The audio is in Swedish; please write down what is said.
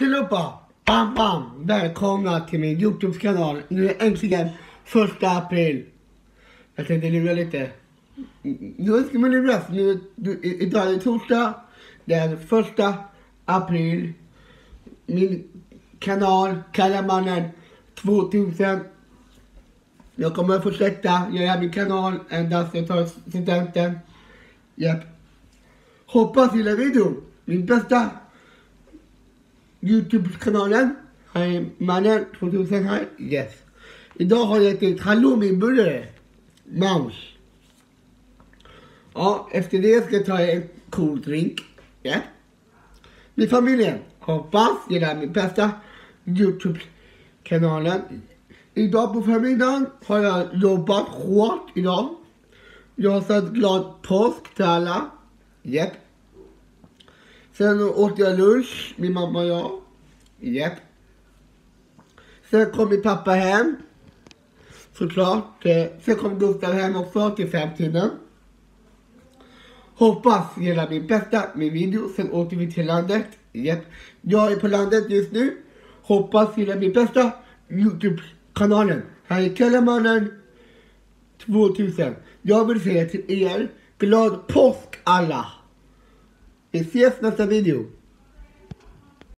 allihopa! Bam, bam! Välkomna till min Youtube-kanal. Nu är äntligen första april. Jag tänkte lura lite. Nu ska man luras. Nu, du, i- idag är det torsdag. Den första april. Min kanal kallar mannen 2000. Jag kommer att fortsätta göra min kanal ända tills jag tar studenten. Japp. Hoppas ni gillar videon. Min bästa Youtube-kanalen. Mannen 2000 här. Yes. Idag har jag ätit halloumiburgare. Mouse. Ja, efter det ska jag ta en cool drink. Ja. Min familj hoppas gillar min bästa Youtube-kanalen. Idag på förmiddagen har jag jobbat hårt idag. Jag har sagt glad påsk till alla. Japp. Sen åt jag lunch, min mamma och jag. Japp. Sen kom min pappa hem. Såklart. Eh, sen kom Gustav hem också till femtiden. Hoppas gillar min bästa, min video. Sen åker vi till landet. Japp. Jag är på landet just nu. Hoppas gillar min bästa Youtube-kanalen. Här är Kellemannen 2000. Jag vill säga till er, glad påsk alla! Vi ses nästa video.